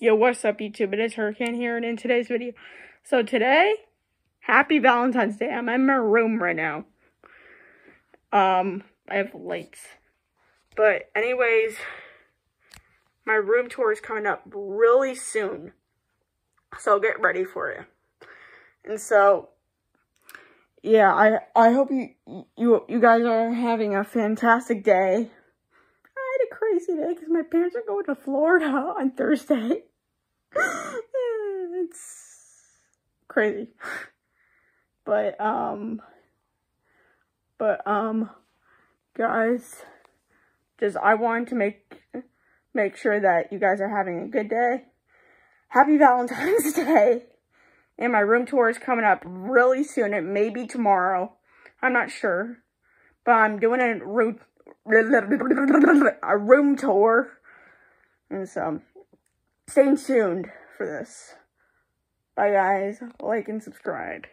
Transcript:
Yo, what's up, YouTube? It is Hurricane here, and in today's video, so today, happy Valentine's Day. I'm in my room right now. Um, I have lights. But anyways, my room tour is coming up really soon. So get ready for it. And so, yeah, I I hope you you you guys are having a fantastic day I had a crazy day because my parents are going to Florida on Thursday. it's crazy. But, um, but, um, guys, just, I wanted to make, make sure that you guys are having a good day. Happy Valentine's Day. And my room tour is coming up really soon. It may be tomorrow. I'm not sure. But I'm doing a room a room tour. And so, stay tuned for this. Bye guys. Like and subscribe.